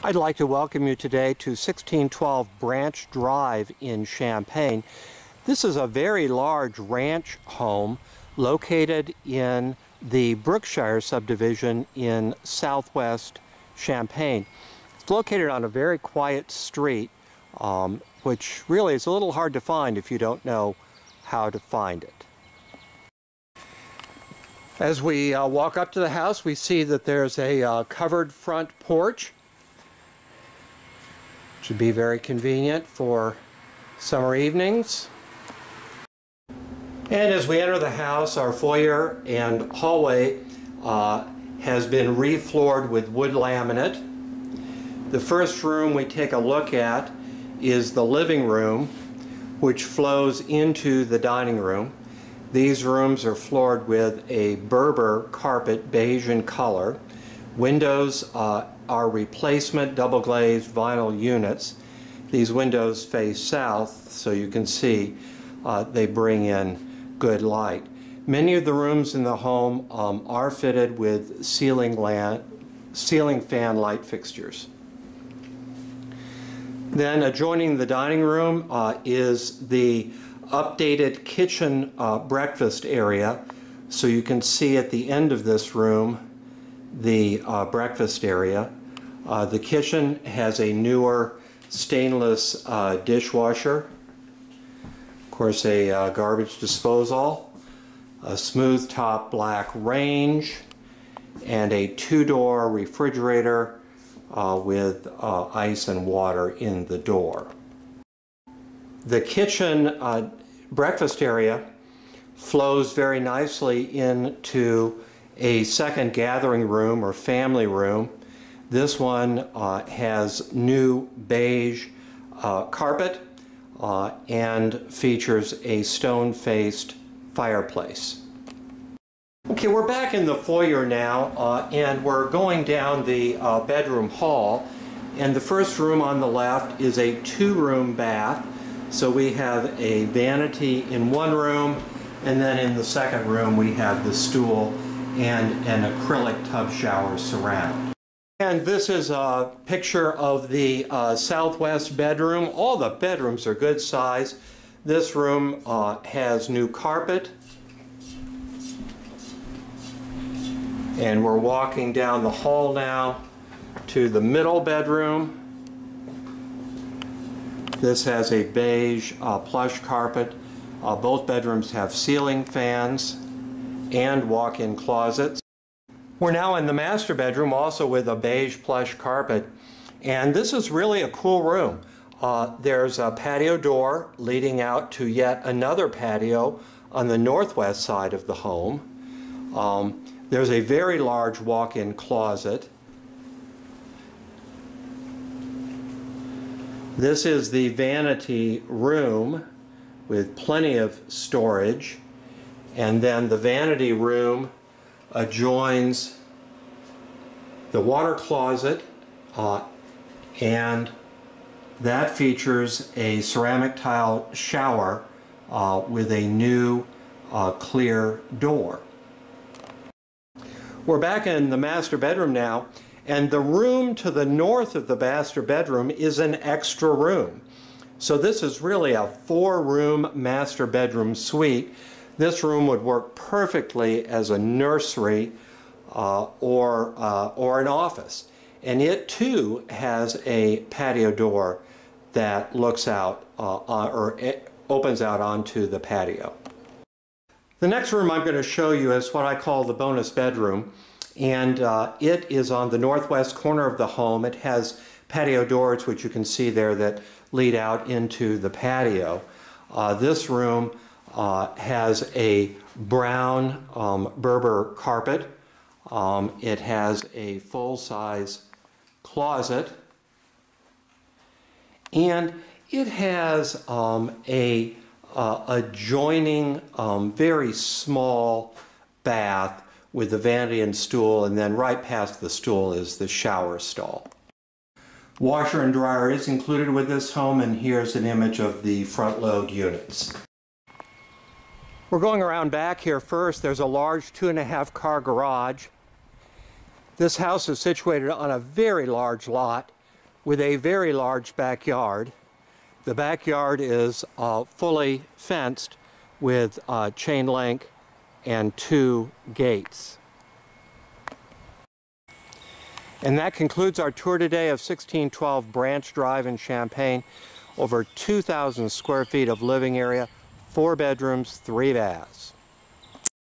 I'd like to welcome you today to 1612 Branch Drive in Champaign. This is a very large ranch home located in the Brookshire subdivision in southwest Champaign. It's located on a very quiet street, um, which really is a little hard to find if you don't know how to find it. As we uh, walk up to the house, we see that there's a uh, covered front porch. Should be very convenient for summer evenings. And as we enter the house, our foyer and hallway uh, has been refloored with wood laminate. The first room we take a look at is the living room, which flows into the dining room. These rooms are floored with a Berber carpet, beige in color. Windows uh, are replacement double glazed vinyl units. These windows face south, so you can see uh, they bring in good light. Many of the rooms in the home um, are fitted with ceiling, ceiling fan light fixtures. Then adjoining the dining room uh, is the updated kitchen uh, breakfast area. So you can see at the end of this room the uh, breakfast area. Uh, the kitchen has a newer stainless uh, dishwasher. Of course a uh, garbage disposal, a smooth top black range, and a two-door refrigerator uh, with ice and water in the door. The kitchen uh, breakfast area flows very nicely into a second gathering room or family room. This one uh, has new beige uh, carpet uh, and features a stone-faced fireplace. Okay, we're back in the foyer now uh, and we're going down the uh, bedroom hall and the first room on the left is a two-room bath so we have a vanity in one room, and then in the second room we have the stool and an acrylic tub shower surround. And this is a picture of the uh, southwest bedroom. All the bedrooms are good size. This room uh, has new carpet. And we're walking down the hall now to the middle bedroom. This has a beige uh, plush carpet. Uh, both bedrooms have ceiling fans and walk-in closets. We're now in the master bedroom also with a beige plush carpet and this is really a cool room. Uh, there's a patio door leading out to yet another patio on the northwest side of the home. Um, there's a very large walk-in closet This is the vanity room with plenty of storage and then the vanity room adjoins the water closet uh, and that features a ceramic tile shower uh, with a new uh, clear door. We're back in the master bedroom now and the room to the north of the master bedroom is an extra room. So this is really a four-room master bedroom suite. This room would work perfectly as a nursery uh, or, uh, or an office. And it too has a patio door that looks out uh, or opens out onto the patio. The next room I'm going to show you is what I call the bonus bedroom and uh, it is on the northwest corner of the home. It has patio doors, which you can see there, that lead out into the patio. Uh, this room uh, has a brown um, Berber carpet. Um, it has a full-size closet. And it has um, a uh, adjoining, um, very small bath with the vanity and stool, and then right past the stool is the shower stall. Washer and dryer is included with this home, and here's an image of the front load units. We're going around back here first. There's a large two and a half car garage. This house is situated on a very large lot with a very large backyard. The backyard is uh, fully fenced with uh, chain link and two gates. And that concludes our tour today of 1612 Branch Drive in Champaign. Over 2,000 square feet of living area, four bedrooms, three baths.